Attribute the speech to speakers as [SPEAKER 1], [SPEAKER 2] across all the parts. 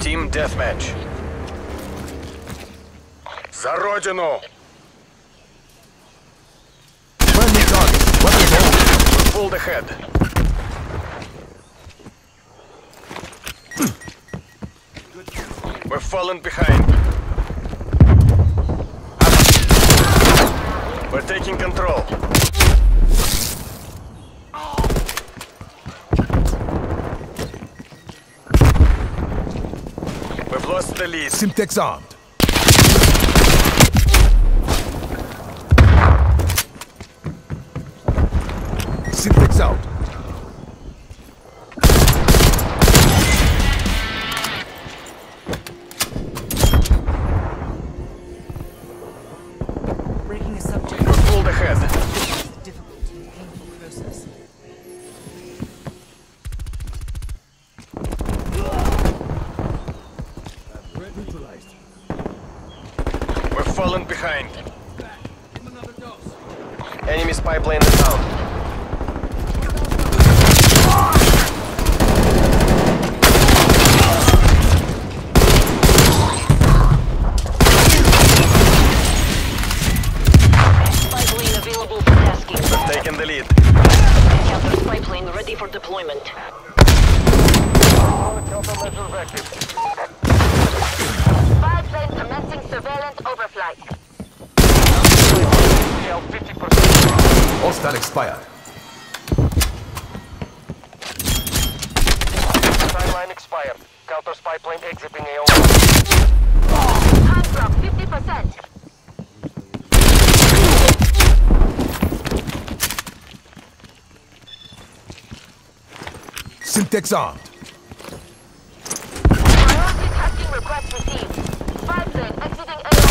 [SPEAKER 1] Team Deathmatch. За родину!
[SPEAKER 2] Friendly target. Weapons on.
[SPEAKER 1] Pulled ahead. We're falling behind. We're taking control. Sim,
[SPEAKER 2] Simtex
[SPEAKER 1] on. Spy plane
[SPEAKER 3] commencing surveillance overflight.
[SPEAKER 2] Hostile expired.
[SPEAKER 1] Timeline expired. Counter spy plane exiting AO.
[SPEAKER 3] Hand 50%.
[SPEAKER 2] Semtex armed.
[SPEAKER 3] Request received. Spy plane exiting AO.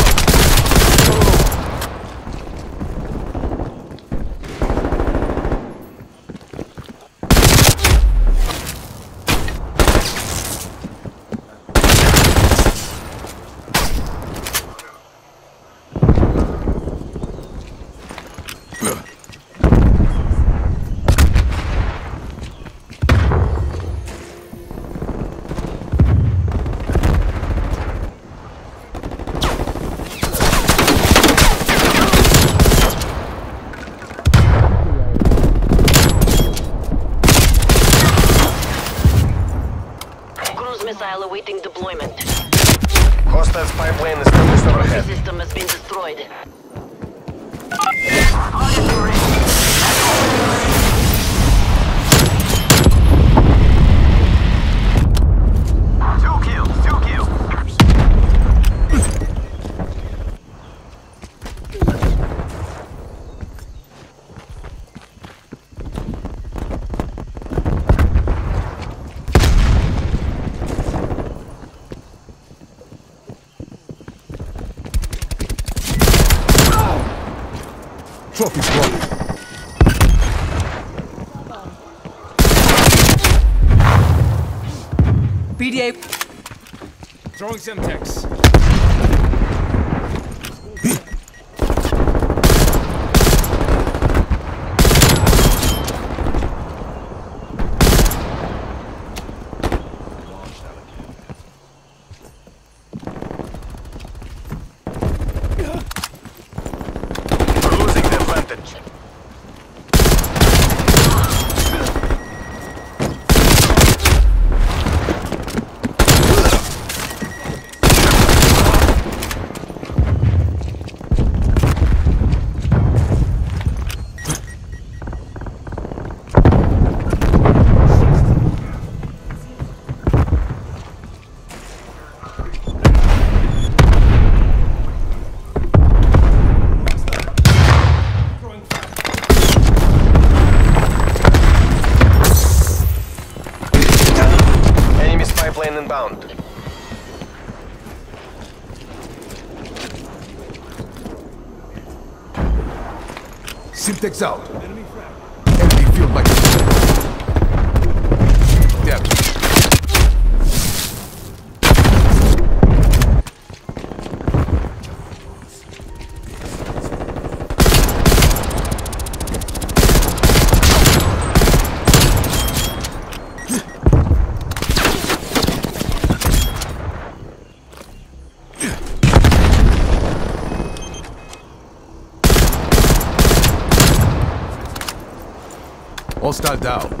[SPEAKER 4] Cruise missile awaiting deployment.
[SPEAKER 1] Hostile spy plane established
[SPEAKER 4] Proxy
[SPEAKER 1] overhead.
[SPEAKER 4] system has been destroyed.
[SPEAKER 1] Two kills, two kills.
[SPEAKER 2] Trophy squad.
[SPEAKER 5] BDA
[SPEAKER 6] Throwing Semtex.
[SPEAKER 2] Semtex out. Enemy field like Hostile down.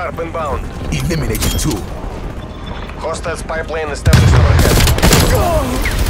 [SPEAKER 1] Enemy harp inbound.
[SPEAKER 2] Eliminated two.
[SPEAKER 1] Hostile spy plane established overhead.